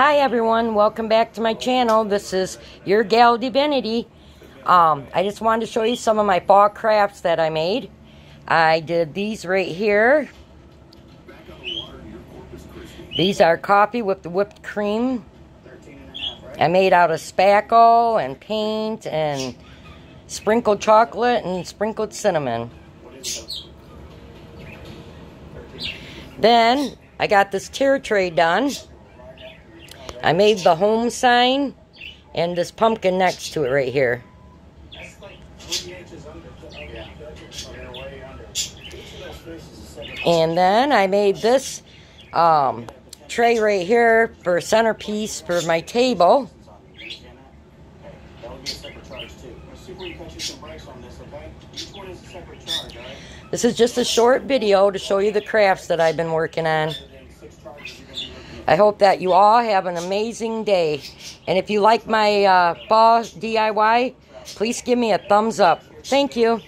Hi everyone, welcome back to my channel. This is your gal Divinity. Um, I just wanted to show you some of my fall crafts that I made. I did these right here. These are coffee with the whipped cream. I made out of spackle and paint and sprinkled chocolate and sprinkled cinnamon. Then I got this tier tray done. I made the home sign and this pumpkin next to it right here. And then I made this um, tray right here for a centerpiece for my table. This is just a short video to show you the crafts that I've been working on. I hope that you all have an amazing day. And if you like my uh, fall DIY, please give me a thumbs up. Thank you.